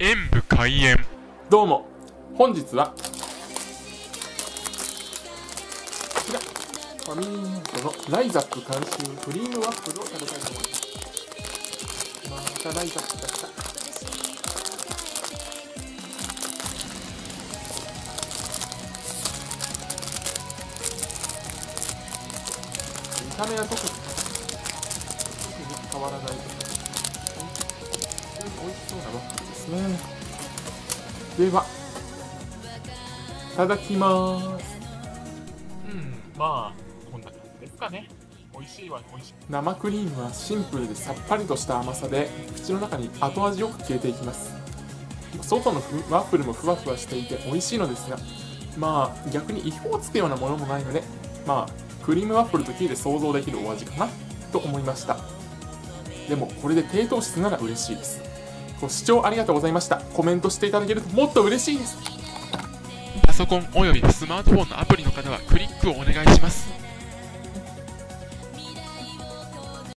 演武開演。どうも。本日はこちらファミリーマートのライザック監修クリームワッフルを食べたいと思います。またライザックが来た見た目は特に特に変わらない。です美味しそうなワッフルではいただきます。うんまあこんな感じですかね。美味しいは美味しい。生クリームはシンプルでさっぱりとした甘さで口の中に後味よく消えていきます。外のふワッフルもふわふわしていて美味しいのですがまあ逆に意表をつくようなものもないのでまあクリームワッフルと聞いて想像できるお味かなと思いました。でもこれで低糖質なら嬉しいですご視聴ありがとうございました。コメントしていただけるともっと嬉しいです。パソコンおよびスマートフォンのアプリの方はクリックをお願いします。